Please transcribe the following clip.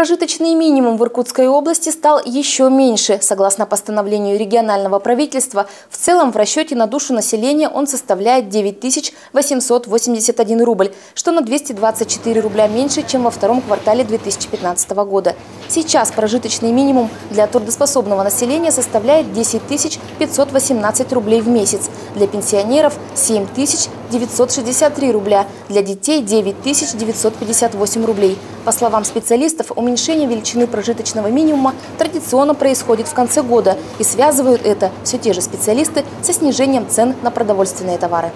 Прожиточный минимум в Иркутской области стал еще меньше. Согласно постановлению регионального правительства, в целом в расчете на душу населения он составляет 9881 рубль, что на 224 рубля меньше, чем во втором квартале 2015 года. Сейчас прожиточный минимум для трудоспособного населения составляет 10 518 рублей в месяц, для пенсионеров – 7 963 рубля, для детей – 9 958 рублей. По словам специалистов, уменьшение величины прожиточного минимума традиционно происходит в конце года и связывают это все те же специалисты со снижением цен на продовольственные товары.